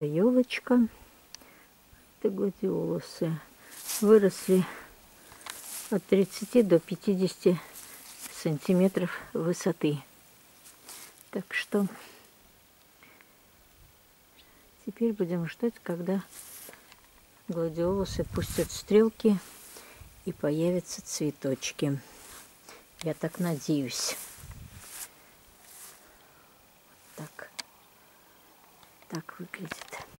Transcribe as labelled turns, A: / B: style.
A: елочка. Это гладиолусы. Выросли от 30 до 50 сантиметров высоты. Так что теперь будем ждать, когда гладиолусы пустят стрелки и появятся цветочки. Я так надеюсь. Так. Выглядит.